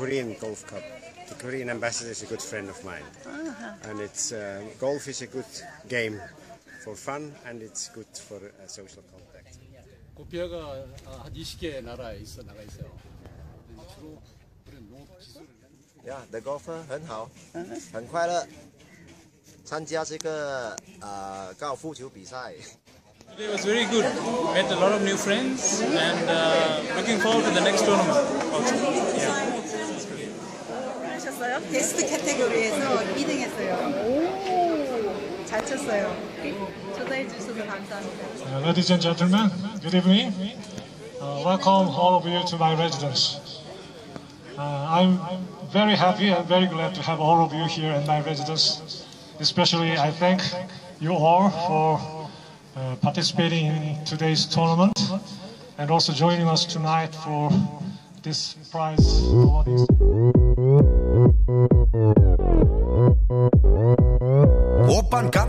Korean Golf Cup. The Korean ambassador is a good friend of mine, and it's uh, golf is a good game for fun and it's good for uh, social contact. 고피아가 아, 한 20개 나라에 있어 나가 있어요. 주로 그런 농업 기술을 呀，The Golfer 很好，很快乐，参加这个呃高尔夫球比赛。 It was very good. Met a lot of new friends and uh, looking forward to the next tournament also. Yeah. 하셨어요? 게스트 캐테고리에서 2등 했어요. 오, 잘 쳤어요. 초대해 주셔서 감사합니다. Uh, ladies and gentlemen, good evening. Uh, welcome all of you to my residence. Uh, I'm very happy and very glad to have all of you here in my residence. Especially, I thank you all for uh, participating in today's tournament and also joining us tonight for this prize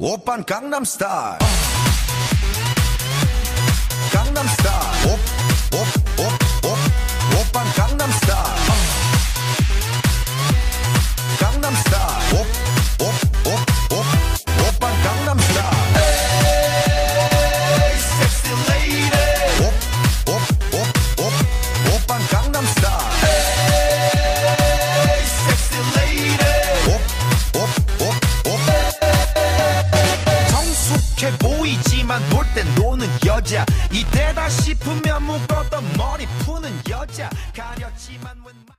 Oppan Gangnam Style. 보이지만 놀 땐 노는 여자. 이때다 싶으면 묶었던 머리 푸는 여자. 가렸지만 웬